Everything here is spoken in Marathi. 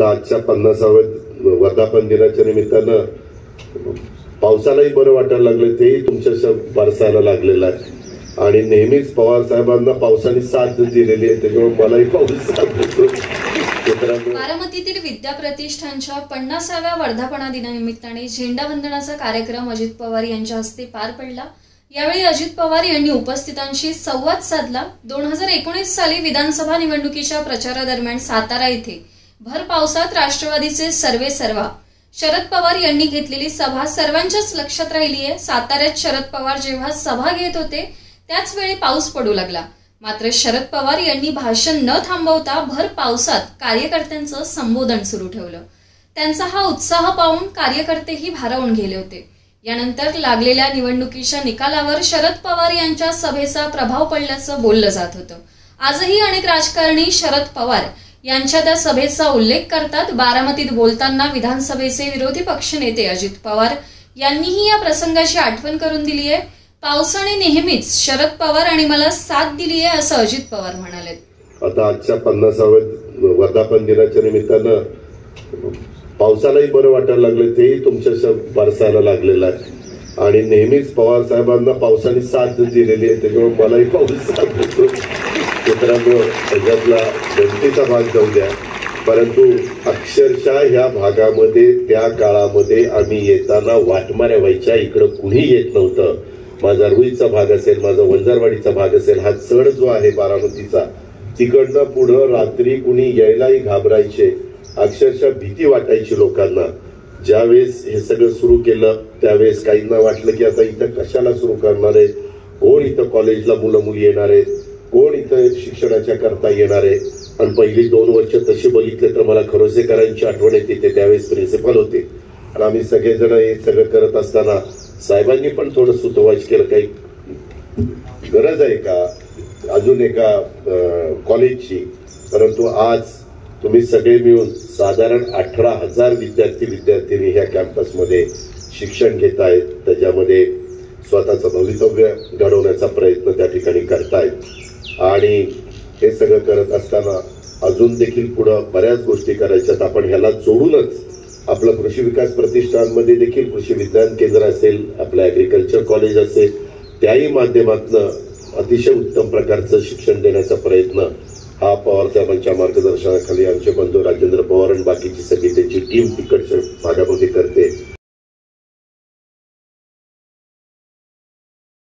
आता आजच्या पन्नासाव्या वर्धापन दिनाच्या निमित्तानं पावसालाही बरं वाटायला लागलं तेही तुमच्या बरसायला लागलेलं आहे. आणि नेहमीच पवार साहेबांना पावसाने साथ दिलेली आहे त्याच्यामुळे मलाही पाऊस बारामतीतील विद्या प्रतिष्ठानच्या पन्नासाव्या वर्धापना दिनानिमित्ताने झेंडावंदनाचा कार्यक्रम अजित पवार यांच्या हस्ते पार पडला. यावेळी अजित पवार यांनी उपस्थितांशी संवाद साधला. दोन हजार एकोणीस साली विधानसभा निवडणुकीच्या प्रचारादरम्यान सातारा येथे भर पावसात राष्ट्रवादीचे सर्वे सर्वा. शरद पवार यांनी घेतलेली सभा सर्वांच्याच लक्षात राहिली आहे साताऱ्यात शरद पवार जेव्हा सभा घेत होते त्याच वेळी पाऊस पडू लागला. मात्र शरद पवार यांनी भाषण न थांबवता भर पावसात कार्यकर्त्यांचं संबोधन सुरू ठेवलं. त्यांचा हा उत्साह पाहून कार्यकर्तेही भारावून गेले होते. यानंतर लागलेल्या निवडणुकीच्या निकालावर शरद पवार यांच्या सभेचा प्रभाव पडल्याचं बोललं जात होतं. आजही अनेक राजकारणी शरद पवार यांच्या त्या सभेचा उल्लेख करतात बारामतीत बोलताना विधानसभेचे विरोधी पक्षनेते अजित पवार. यांनीही या प्रसंगाची आठवण करून दिली आहे. पावसाने नेहमीच शरद पवार आणि मला साथ दिली आहे असं अजित पवार म्हणाले. आता आजच्या पन्नासाव्या वर्धापन दिनाच्या निमित्तानं पावसालाही बरं वाटायला लागलं तेही तुमच्या बरसायला लागलेलं आहे. आणि नेहमीच पवार साहेबांना पावसाने साथ दिलेली आहे त्याच्यामुळे मलाही पाऊस साथ देतो. मित्रांनो त्याच्यातला जनतेचा भाग जाऊ द्या. परंतु अक्षरशः ह्या भागामध्ये त्या काळामध्ये आम्ही येताना वाटमाऱ्या व्हायच्या. इकडं कुणी येत नव्हतं. माझा रुईचा भाग असेल माझा वंजारवाडीचा भाग असेल हा चढ जो आहे बारामतीचा तिकडनं पुढं रात्री कुणी यायलाही घाबरायचे. अक्षरशः भीती वाटायची लोकांना. ज्यावेळेस हे सगळं सुरू केलं त्यावेळेस काहींना वाटलं की आता इथं कशाला सुरू करणार आहेत? कोण इथं कॉलेजला मुलं मुली येणार आहेत? कोण इथं शिक्षणाच्या करता येणार आहे? आणि पहिली दोन वर्ष तशी बघितले तर मला खरोसेकरांची आठवण येते ते त्यावेळेस प्रिन्सिपल होते. आणि आम्ही सगळेजण हे सगळं करत असताना साहेबांनी पण थोडं सुतवाज केलं. काही गरज आहे का? अजून एका कॉलेजची परंतु आज तुम्ही सगळे मिळून साधारण अठरा हजार विद्यार्थी विद्यार्थिनी ह्या कॅम्पसमध्ये शिक्षण घेत आहेत. त्याच्यामध्ये स्वतःचं भवितव्य घडवण्याचा प्रयत्न त्या ठिकाणी करतायत. आणि हे सगळं करत असताना अजून देखील पुढं बऱ्याच गोष्टी करायच्यात. आपण ह्याला जोडूनच आपलं कृषी विकास प्रतिष्ठानमध्ये देखील कृषी विज्ञान केंद्र असेल आपलं ॲग्रिकल्चर कॉलेज असेल त्याही माध्यमातनं अतिशय उत्तम प्रकारचं शिक्षण देण्याचा प्रयत्न हा पवार साहेबांच्या मार्गदर्शनाखाली आमचे बंधू राजेंद्र पवार आणि बाकीची सगळी त्यांची टीम तिकडच्या भागामध्ये करते